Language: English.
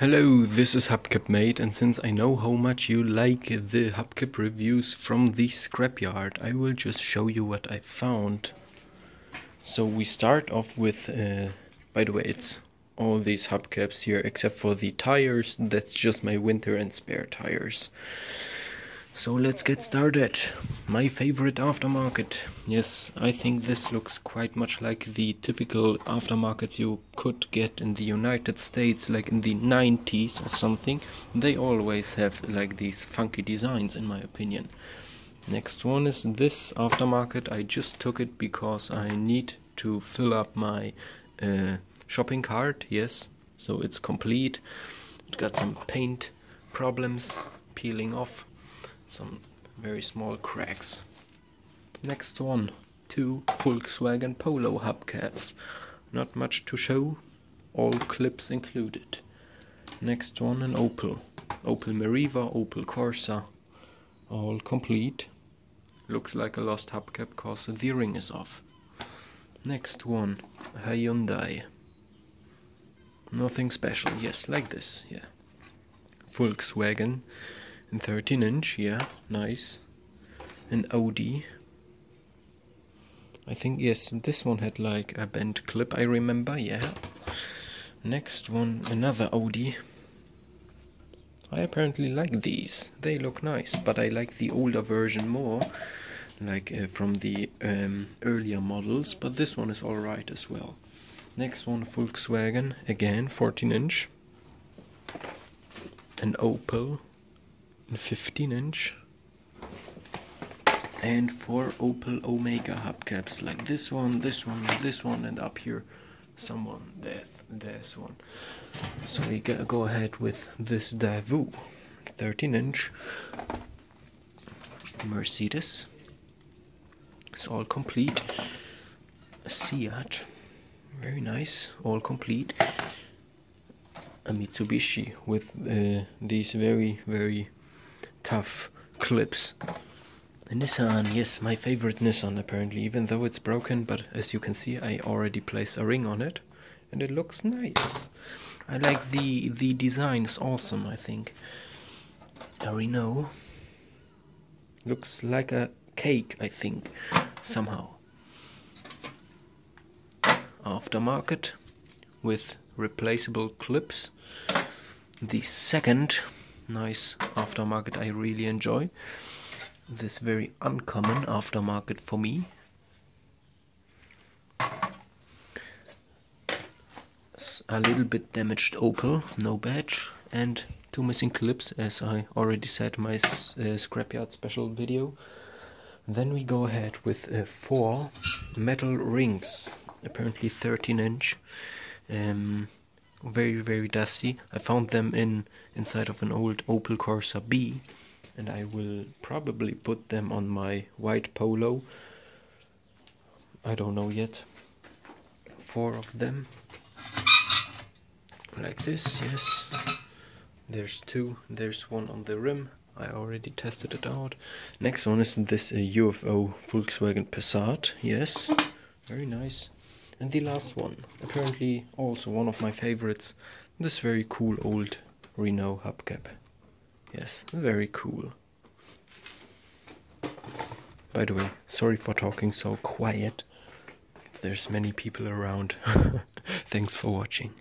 Hello, this is Hubcap Mate, and since I know how much you like the Hubcap reviews from the scrapyard, I will just show you what I found. So we start off with, uh, by the way, it's all these hubcaps here except for the tires, that's just my winter and spare tires. So let's get started. My favorite aftermarket. Yes, I think this looks quite much like the typical aftermarkets you could get in the United States, like in the 90s or something. They always have like these funky designs, in my opinion. Next one is this aftermarket. I just took it because I need to fill up my uh, shopping cart. Yes, so it's complete. It got some paint problems peeling off some very small cracks. Next one, two Volkswagen Polo hubcaps. Not much to show, all clips included. Next one, an Opel. Opel Meriva, Opel Corsa, all complete. Looks like a lost hubcap cause the ring is off. Next one, Hyundai. Nothing special, yes, like this, yeah. Volkswagen 13 inch, yeah, nice. An Audi. I think, yes, this one had like a bent clip, I remember, yeah. Next one, another Audi. I apparently like these, they look nice, but I like the older version more, like uh, from the um, earlier models, but this one is alright as well. Next one, Volkswagen, again, 14 inch. An Opel, 15 inch and four Opel Omega hubcaps like this one, this one, this one and up here someone, there's, there's one. So we get to go ahead with this Daewoo 13 inch Mercedes. It's all complete. Seat, very nice, all complete. A Mitsubishi with uh, these very, very tough clips. A Nissan, yes, my favorite Nissan apparently, even though it's broken, but as you can see I already placed a ring on it and it looks nice. I like the the design is awesome, I think. A Renault looks like a cake, I think, somehow. Aftermarket with replaceable clips. The second nice aftermarket I really enjoy. This very uncommon aftermarket for me. A little bit damaged Opel, no badge, and two missing clips as I already said my uh, scrapyard special video. Then we go ahead with uh, four metal rings, apparently 13 inch. Um, very very dusty. I found them in inside of an old Opel Corsa B and I will probably put them on my white Polo. I don't know yet. Four of them. Like this, yes. There's two. There's one on the rim. I already tested it out. Next one is this uh, UFO Volkswagen Passat. Yes, very nice. And the last one, apparently also one of my favorites, this very cool old Renault hubcap. Yes, very cool. By the way, sorry for talking so quiet. There's many people around. Thanks for watching.